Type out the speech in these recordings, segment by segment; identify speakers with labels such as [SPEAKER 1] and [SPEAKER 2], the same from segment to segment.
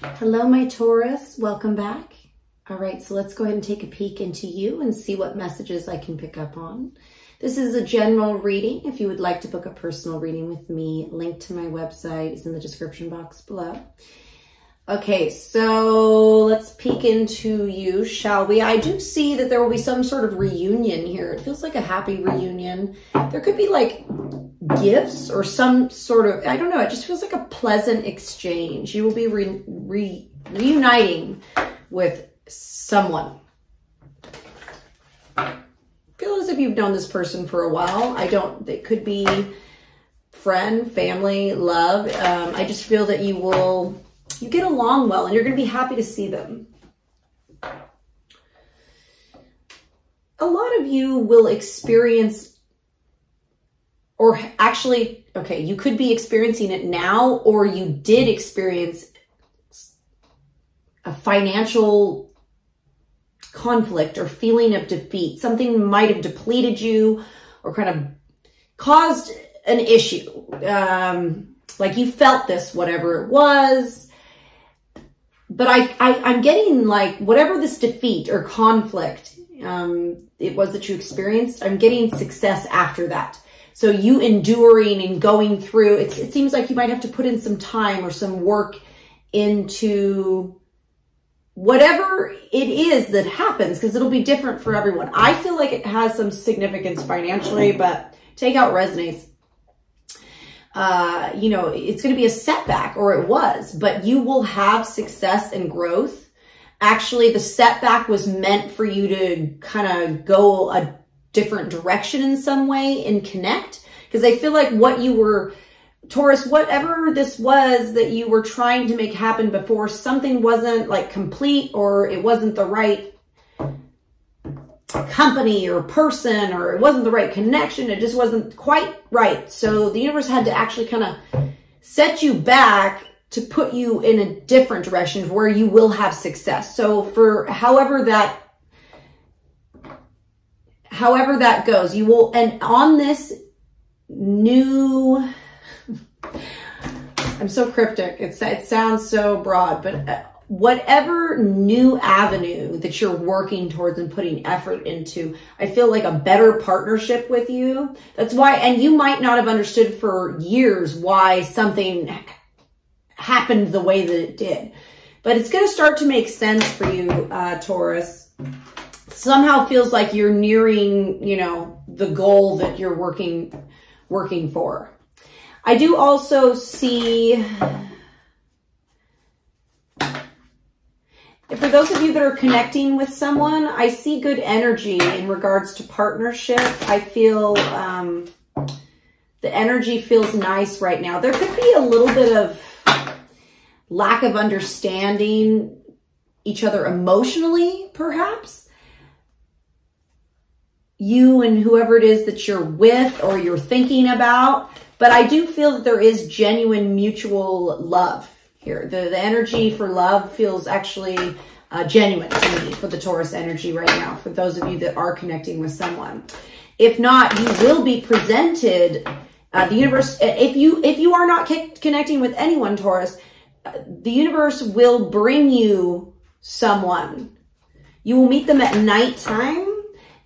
[SPEAKER 1] Hello, my Taurus. Welcome back. All right, so let's go ahead and take a peek into you and see what messages I can pick up on. This is a general reading. If you would like to book a personal reading with me, link to my website is in the description box below. Okay, so let's peek into you, shall we? I do see that there will be some sort of reunion here. It feels like a happy reunion. There could be like gifts or some sort of, I don't know, it just feels like a pleasant exchange. You will be re, re, reuniting with someone. Feel as if you've known this person for a while. I don't, it could be friend, family, love. Um, I just feel that you will you get along well and you're going to be happy to see them. A lot of you will experience, or actually, okay, you could be experiencing it now, or you did experience a financial conflict or feeling of defeat. Something might have depleted you or kind of caused an issue. Um, like you felt this, whatever it was but I, I I'm getting like whatever this defeat or conflict um, it was that you experienced, I'm getting success after that. So you enduring and going through, it seems like you might have to put in some time or some work into whatever it is that happens because it'll be different for everyone. I feel like it has some significance financially, but take out resonates uh, you know, it's going to be a setback or it was, but you will have success and growth. Actually, the setback was meant for you to kind of go a different direction in some way and connect. Because I feel like what you were, Taurus, whatever this was that you were trying to make happen before, something wasn't like complete or it wasn't the right company or person or it wasn't the right connection. It just wasn't quite right. So the universe had to actually kind of set you back to put you in a different direction where you will have success. So for however that however that goes, you will and on this new I'm so cryptic. It's it sounds so broad, but uh, whatever new avenue that you're working towards and putting effort into, I feel like a better partnership with you. That's why, and you might not have understood for years why something happened the way that it did. But it's going to start to make sense for you, uh, Taurus. Somehow feels like you're nearing, you know, the goal that you're working, working for. I do also see for those of you that are connecting with someone, I see good energy in regards to partnership. I feel um, the energy feels nice right now. There could be a little bit of lack of understanding each other emotionally, perhaps. You and whoever it is that you're with or you're thinking about. But I do feel that there is genuine mutual love here. The, the energy for love feels actually uh, genuine to me for the Taurus energy right now, for those of you that are connecting with someone. If not, you will be presented, uh, the universe, if you, if you are not connecting with anyone, Taurus, uh, the universe will bring you someone. You will meet them at nighttime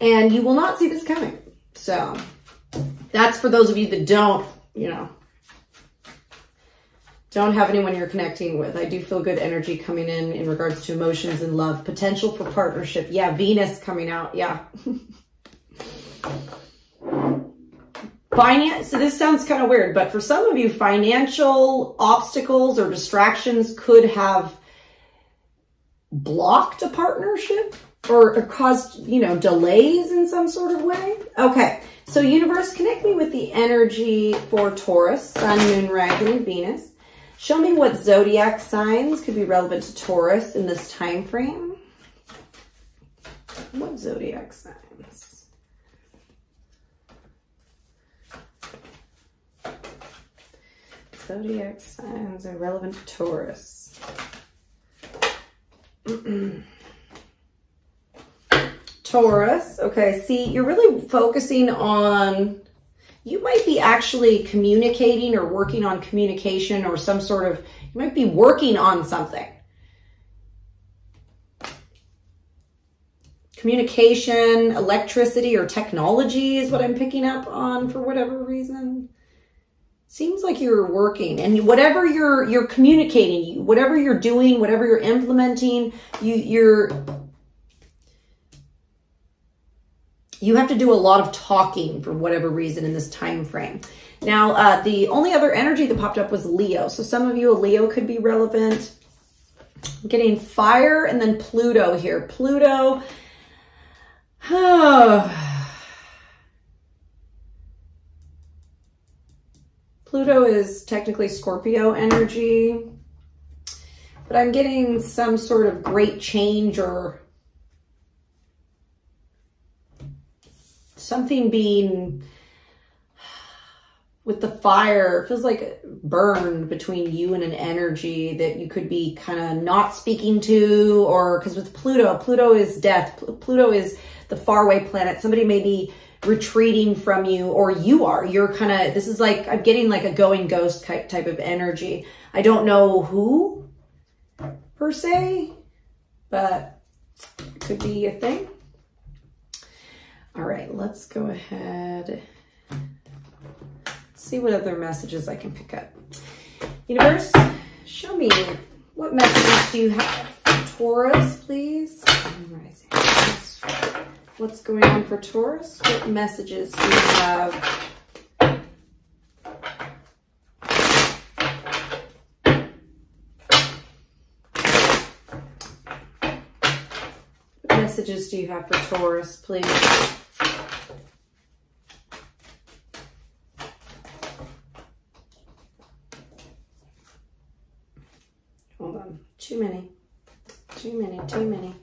[SPEAKER 1] and you will not see this coming. So that's for those of you that don't, you know, don't have anyone you're connecting with. I do feel good energy coming in in regards to emotions and love. Potential for partnership. Yeah, Venus coming out. Yeah. Finance, so this sounds kind of weird, but for some of you, financial obstacles or distractions could have blocked a partnership or, or caused, you know, delays in some sort of way. Okay, so universe, connect me with the energy for Taurus, Sun, Moon, Rising, Venus. Show me what zodiac signs could be relevant to Taurus in this time frame. What zodiac signs? Zodiac signs are relevant to Taurus. Taurus, okay, see, you're really focusing on you might be actually communicating or working on communication or some sort of You might be working on something. Communication, electricity, or technology is what I'm picking up on for whatever reason. Seems like you're working and whatever you're you're communicating, whatever you're doing, whatever you're implementing, you you're you have to do a lot of talking for whatever reason in this time frame. Now, uh, the only other energy that popped up was Leo. So some of you, a Leo could be relevant. I'm getting fire and then Pluto here. Pluto. oh. Pluto is technically Scorpio energy, but I'm getting some sort of great change or something being with the fire feels like burned between you and an energy that you could be kind of not speaking to or because with pluto pluto is death. Pluto is the faraway planet. Somebody may be retreating from you or you are. You're kind of this is like i'm getting like a going ghost type of energy. I don't know who per se but it could be a thing all right, let's go ahead. See what other messages I can pick up. Universe, show me what messages do you have Taurus, please? What's going on for Taurus? What messages do you have? What messages do you have for Taurus, please? Too many. Too many, too many.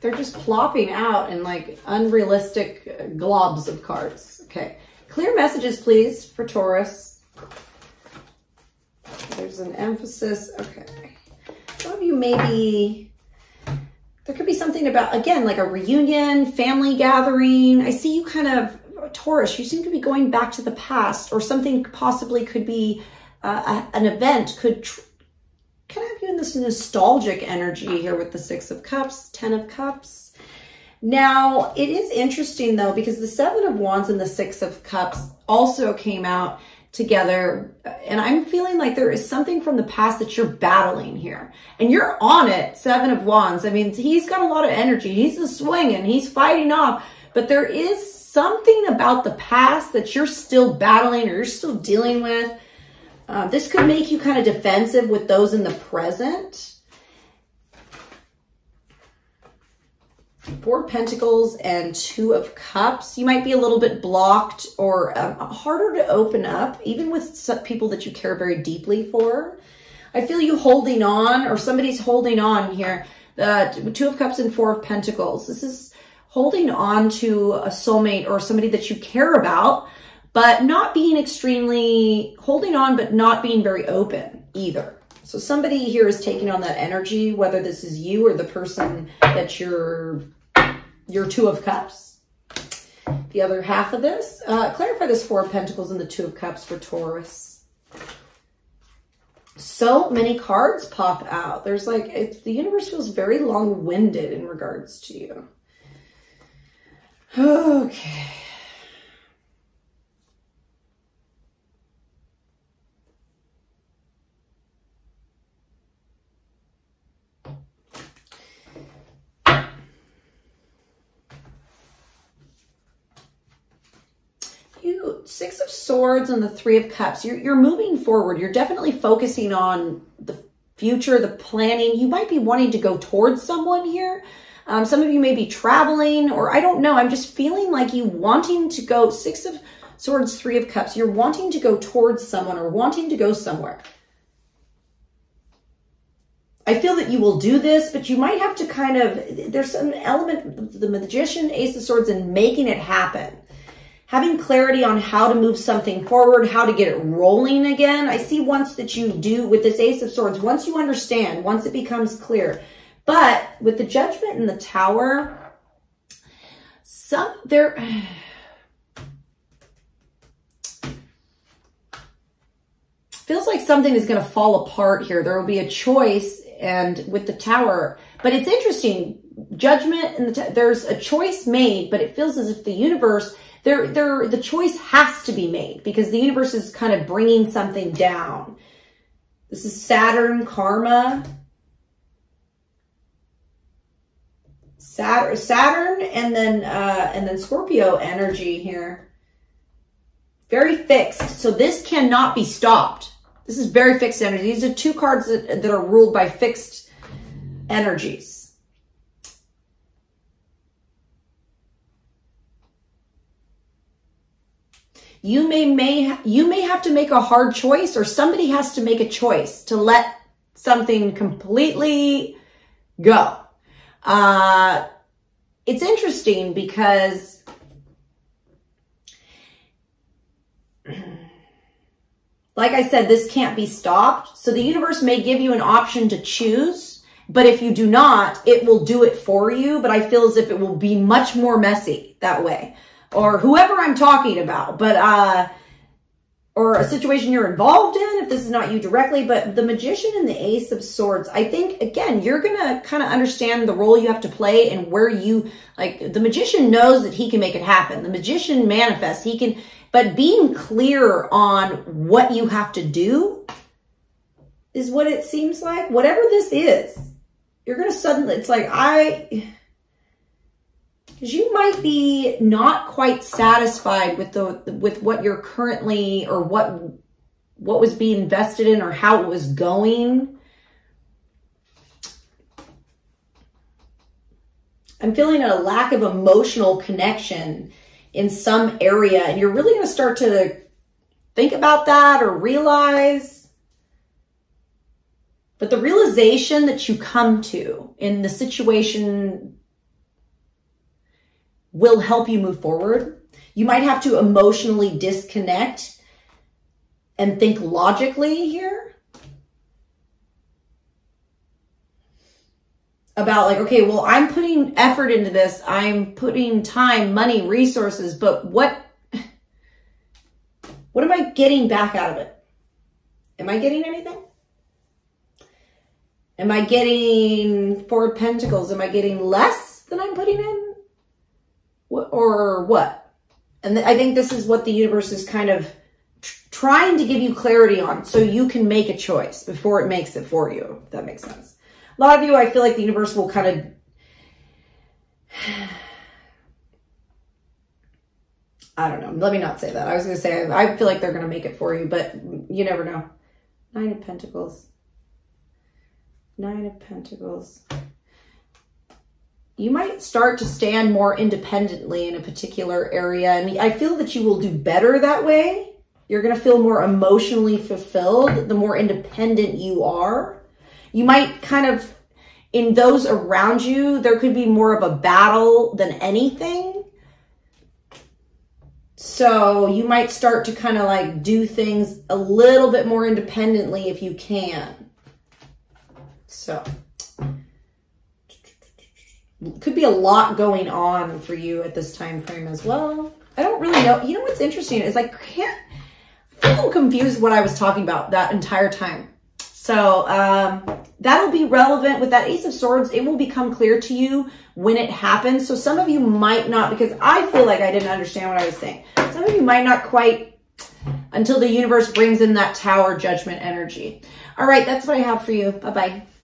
[SPEAKER 1] They're just plopping out in like unrealistic globs of cards. Okay. Clear messages, please, for Taurus. There's an emphasis. Okay. Some of you maybe there could be something about, again, like a reunion, family gathering. I see you kind of, Taurus, you seem to be going back to the past or something possibly could be uh, an event could tr- can I have you in this nostalgic energy here with the Six of Cups, Ten of Cups. Now, it is interesting though, because the Seven of Wands and the Six of Cups also came out together. And I'm feeling like there is something from the past that you're battling here. And you're on it, Seven of Wands. I mean, he's got a lot of energy. He's swinging, he's fighting off. But there is something about the past that you're still battling or you're still dealing with uh, this could make you kind of defensive with those in the present. Four Pentacles and Two of Cups. You might be a little bit blocked or um, harder to open up, even with people that you care very deeply for. I feel you holding on or somebody's holding on here. The Two of Cups and Four of Pentacles. This is holding on to a soulmate or somebody that you care about but not being extremely holding on, but not being very open either. So somebody here is taking on that energy, whether this is you or the person that you're, your two of cups. The other half of this, uh, clarify this four of pentacles and the two of cups for Taurus. So many cards pop out. There's like, it, the universe feels very long-winded in regards to you. Okay. Six of Swords and the Three of Cups. You're, you're moving forward. You're definitely focusing on the future, the planning. You might be wanting to go towards someone here. Um, some of you may be traveling or I don't know. I'm just feeling like you wanting to go Six of Swords, Three of Cups. You're wanting to go towards someone or wanting to go somewhere. I feel that you will do this, but you might have to kind of, there's an element, the magician, ace of swords, and making it happen having clarity on how to move something forward, how to get it rolling again. I see once that you do with this Ace of Swords, once you understand, once it becomes clear. But with the Judgment and the Tower, some there... feels like something is going to fall apart here. There will be a choice and with the tower, but it's interesting. Judgment and the there's a choice made, but it feels as if the universe there, there, the choice has to be made because the universe is kind of bringing something down. This is Saturn karma. Saturn, Saturn and then, uh, and then Scorpio energy here. Very fixed. So this cannot be stopped. This is very fixed energy. These are two cards that, that are ruled by fixed energies. You may, may, you may have to make a hard choice or somebody has to make a choice to let something completely go. Uh, it's interesting because like I said, this can't be stopped. So the universe may give you an option to choose, but if you do not, it will do it for you. But I feel as if it will be much more messy that way or whoever I'm talking about, but, uh, or a situation you're involved in if this is not you directly, but the magician and the ace of swords, I think again, you're going to kind of understand the role you have to play and where you like the magician knows that he can make it happen. The magician manifests, he can, but being clear on what you have to do is what it seems like. Whatever this is, you're going to suddenly, it's like, I, you might be not quite satisfied with the with what you're currently or what what was being invested in or how it was going. I'm feeling a lack of emotional connection in some area and you're really going to start to think about that or realize but the realization that you come to in the situation will help you move forward. You might have to emotionally disconnect and think logically here about like, okay, well, I'm putting effort into this. I'm putting time, money, resources, but what, what am I getting back out of it? Am I getting anything? Am I getting four pentacles? Am I getting less than I'm putting in? Or what? And I think this is what the universe is kind of trying to give you clarity on so you can make a choice before it makes it for you, if that makes sense. A lot of you, I feel like the universe will kind of I don't know. Let me not say that. I was going to say, I feel like they're going to make it for you, but you never know. Nine of Pentacles. Nine of Pentacles you might start to stand more independently in a particular area. And I feel that you will do better that way. You're going to feel more emotionally fulfilled the more independent you are. You might kind of, in those around you, there could be more of a battle than anything. So you might start to kind of like do things a little bit more independently if you can. So could be a lot going on for you at this time frame as well. I don't really know. You know what's interesting is I can't, I feel confused what I was talking about that entire time. So um, that'll be relevant with that Ace of Swords. It will become clear to you when it happens. So some of you might not, because I feel like I didn't understand what I was saying. Some of you might not quite until the universe brings in that tower judgment energy. All right, that's what I have for you. Bye-bye.